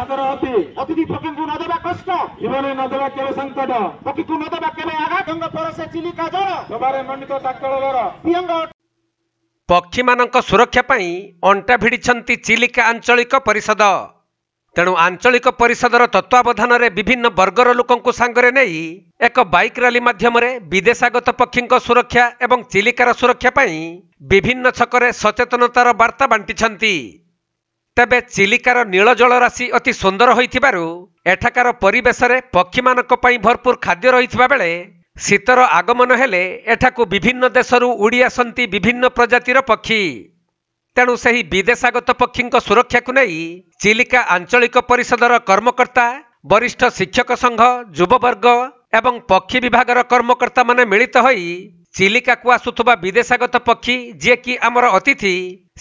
ଆଦର ଅତି ଅତିଥି ପକ୍ଷୀଙ୍କୁ ନ ଦେବା କଷ୍ଟ ଜୀବନରେ ନ ଦେବା କେବେ ସଙ୍କଟ ପକ୍ଷୀକୁ ନ ଦେବା କେବେ ଆଘାତଙ୍କ ପରସେ ଚିଲିକା ଜଳ ସଭାରେ ମଣ୍ଡିତ ଡାକ୍ତର ଘର ପ୍ରିୟଙ୍ଗ ପକ୍ଷୀମାନଙ୍କ ସୁରକ୍ଷା ପାଇଁ ଅଣ୍ଟା ଭିଡ଼ିଛନ୍ତି ଚିଲିକା ଆଞ୍ଚଳିକ ପରିଷଦ ତେଣୁ ଆଞ୍ଚଳିକ ପରିଷଦର ତତ୍ତ୍ୱାବଧାନରେ ବିଭିନ୍ନ ବର୍ଗର ଲୋକଙ୍କୁ ସାଙ୍ଗରେ ନେଇ ଏକ ବାଇକ୍ ରାଲି ମାଧ୍ୟମରେ ବିଦେଶାଗତ ପକ୍ଷୀଙ୍କ ସୁରକ୍ଷା ଏବଂ ଚିଲିକାର ସୁରକ୍ଷା ପାଇଁ ବିଭିନ୍ନ ଛକରେ ସଚେତନତାର ବାର୍ତ୍ତା ବାଣ୍ଟିଛନ୍ତି ତେବେ ଚିଲିକାର ନୀଳ ଜଳରାଶି ଅତି ସୁନ୍ଦର ହୋଇଥିବାରୁ ଏଠାକାର ପରିବେଶରେ ପକ୍ଷୀମାନଙ୍କ ପାଇଁ ଭରପୁର ଖାଦ୍ୟ ରହିଥିବା ବେଳେ ଶୀତର ଆଗମନ ହେଲେ ଏଠାକୁ ବିଭିନ୍ନ ଦେଶରୁ ଉଡ଼ି ଆସନ୍ତି ବିଭିନ୍ନ ପ୍ରଜାତିର ପକ୍ଷୀ ତେଣୁ ସେହି ବିଦେଶାଗତ ପକ୍ଷୀଙ୍କ ସୁରକ୍ଷାକୁ ନେଇ ଚିଲିକା ଆଞ୍ଚଳିକ ପରିଷଦର କର୍ମକର୍ତ୍ତା ବରିଷ୍ଠ ଶିକ୍ଷକ ସଂଘ ଯୁବବର୍ଗ ଏବଂ ପକ୍ଷୀ ବିଭାଗର କର୍ମକର୍ତ୍ତାମାନେ ମିଳିତ ହୋଇ ଚିଲିକାକୁ ଆସୁଥିବା ବିଦେଶାଗତ ପକ୍ଷୀ ଯିଏକି ଆମର ଅତିଥି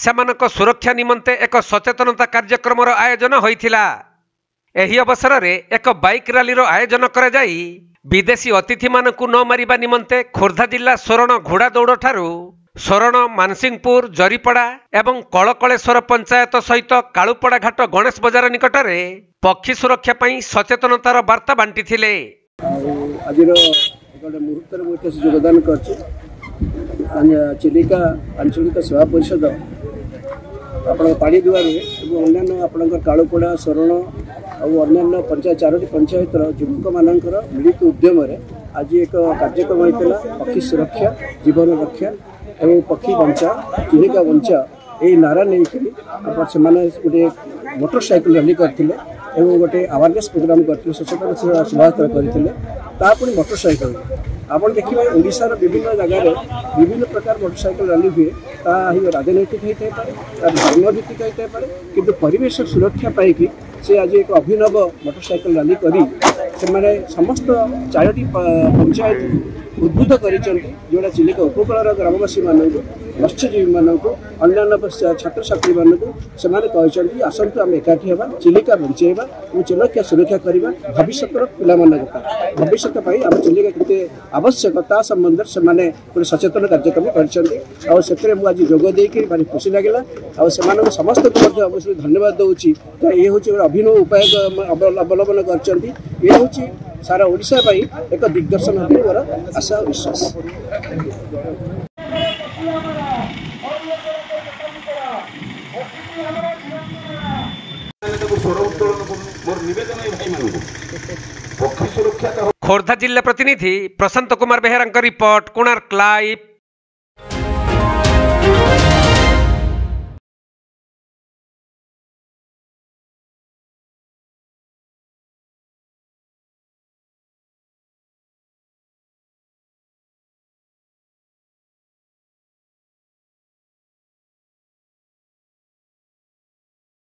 ସେମାନଙ୍କ ସୁରକ୍ଷା ନିମନ୍ତେ ଏକ ସଚେତନତା କାର୍ଯ୍ୟକ୍ରମର ଆୟୋଜନ ହୋଇଥିଲା ଏହି ଅବସରରେ ଏକ ବାଇକ୍ ରାଲିର ଆୟୋଜନ କରାଯାଇ ବିଦେଶୀ ଅତିଥିମାନଙ୍କୁ ନ ମାରିବା ନିମନ୍ତେ ଖୋର୍ଦ୍ଧା ଜିଲ୍ଲା ସୋରଣ ଘୋଡ଼ାଦୌଡ଼ ଠାରୁ ସୋରଣ ମାନସିଂହପୁର ଜରିପଡ଼ା ଏବଂ କଳକଳେଶ୍ୱର ପଞ୍ଚାୟତ ସହିତ କାଳୁପଡ଼ା ଘାଟ ଗଣେଶ ବଜାର ନିକଟରେ ପକ୍ଷୀ ସୁରକ୍ଷା ପାଇଁ ସଚେତନତାର ବାର୍ତ୍ତା ବାଣ୍ଟିଥିଲେ গড়ে মুহূর্তৰ মইটো সহায় যোগদান কৰিছো আমি চেলিকা অঞ্চলিকা সভা পৰিষদ আৰু আপোনাক পাৰি দুৱাৰে আৰু অনান্য আপোনাক কাড়ুকড়া শরণ আৰু অনান্য পঞ্চায়ত চৰিত পঞ্চায়ত জীৱনক মানা কৰা মিলিত উদ্যোগৰে আজি এক কাৰ্য্য কাৰ্য্য হৈ থলা পখী সুৰক্ষা জীৱনৰ ৰক্ষা আৰু পখী বঞ্চা চেলিকা বঞ্চা এই नारा নেকি আৰু সেমানে গটে мотоৰচাইকেল লৈ কৰিলো আৰু গটে আৱাৰনেস প্ৰগ্ৰাম কৰিলো সচেতনতা সুভাস কৰিলো ତା ପୁଣି ମଟରସାଇକେଲ ଆପଣ ଦେଖିବେ ଓଡ଼ିଶାର ବିଭିନ୍ନ ଜାଗାରେ ବିଭିନ୍ନ ପ୍ରକାର ମଟରସାଇକେଲ ରାଲି ହୁଏ ତାହା ହିଁ ରାଜନୈତିକ ହେଇଥାଇପାରେ ତାହା ଧର୍ମଭିତ୍ତିକ ହେଇଥାଇପାରେ କିନ୍ତୁ ପରିବେଶ ସୁରକ୍ଷା ପାଇକି ସେ ଆଜି ଏକ ଅଭିନବ ମଟରସାଇକେଲ ରାଲି କରି ସେମାନେ ସମସ୍ତ ଚାରୋଟି ପଞ୍ଚାୟତକୁ उद्भुत कर चिलिका उपकूल ग्रामवासी मान मत्स्यजीवी मान्य छात्र छात्री मान मानक आसत आम एकाठी होगा चिलिका बचेगा और चिलिका सुरक्षा करवा भविष्य पाला भविष्य आम चिलिका के आवश्यकता सम्बन्ध में सचेतन कार्यक्रम करते खुशी लगे आमंत समस्त धन्यवाद दौर ये हूँ अभिनव उपाय अवलम्बन कर ସାରା ଓଡ଼ିଶା ପାଇଁ ଏକ ଦିଗ୍ଦର୍ଶନ ହେବେ ମୋର ଆଶା ବିଶ୍ୱାସ ଖୋର୍ଦ୍ଧା ଜିଲ୍ଲା ପ୍ରତିନିଧି ପ୍ରଶାନ୍ତ କୁମାର ବେହେରାଙ୍କ ରିପୋର୍ଟ କୋଣାର୍କ ଲାଇଭ୍